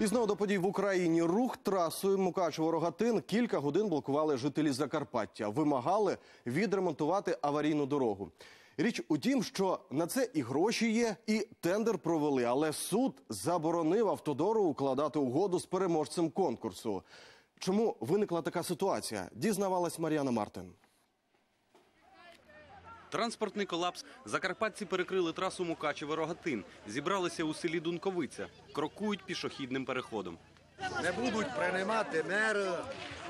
І знову до подій в Україні. Рух трасою Мукачево-Рогатин кілька годин блокували жителі Закарпаття. Вимагали відремонтувати аварійну дорогу. Річ у тім, що на це і гроші є, і тендер провели. Але суд заборонив автодору укладати угоду з переможцем конкурсу. Чому виникла така ситуація? Дізнавалась Мар'яна Мартин. Транспортний колапс. Закарпатці перекрили трасу Мукачево-Рогатин. Зібралися у селі Дунковиця. Крокують пішохідним переходом. Не будуть приймати мери,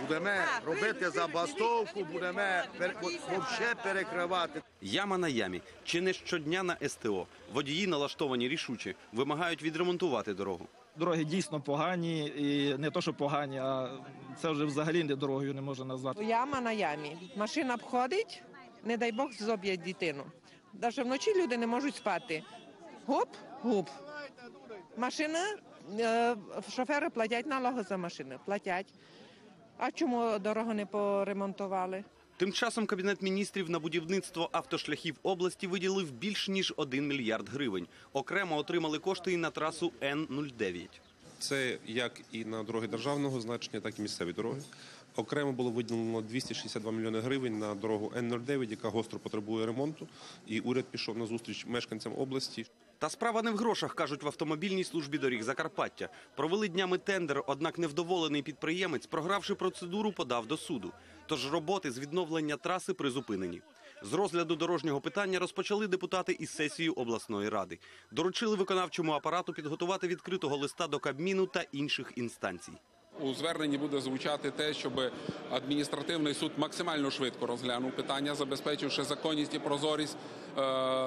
будемо робити забастовку, будемо взагалі перекривати. Яма на ямі. Чи не щодня на СТО. Водії налаштовані рішуче. Вимагають відремонтувати дорогу. Дороги дійсно погані, і не то, що погані, а це вже взагалі не дорогою не можна назвати. Яма на ямі. Машина обходить, не дай Бог зоб'є дитину. Навіть вночі люди не можуть спати. Гоп, гуп. Машина, е, шофери платять налоги за машини. Платять. А чому дорогу не поремонтували? Тим часом Кабінет міністрів на будівництво автошляхів області виділив більш ніж 1 мільярд гривень. Окремо отримали кошти і на трасу Н-09. Це як і на дороги державного значення, так і місцеві дороги. Окремо було виділено 262 мільйони гривень на дорогу Н-09, яка гостро потребує ремонту. І уряд пішов на зустріч мешканцям області. Та справа не в грошах, кажуть в автомобільній службі доріг Закарпаття. Провели днями тендер, однак невдоволений підприємець, програвши процедуру, подав до суду. Тож роботи з відновлення траси призупинені. З розгляду дорожнього питання розпочали депутати із сесією обласної ради. Доручили виконавчому апарату підготувати відкритого листа до Кабміну та інших інстанцій. У зверненні буде звучати те, щоб адміністративний суд максимально швидко розглянув питання, забезпечивши законність і прозорість е,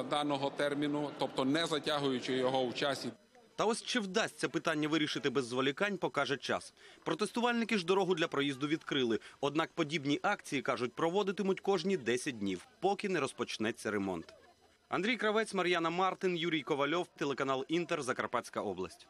даного терміну, тобто не затягуючи його в часі. Та ось чи вдасться питання вирішити без зволікань, покаже час. Протестувальники ж дорогу для проїзду відкрили. Однак подібні акції, кажуть, проводитимуть кожні 10 днів, поки не розпочнеться ремонт. Андрій Кравець, Мар'яна Мартин, Юрій Ковальов, телеканал Інтер, Закарпатська область.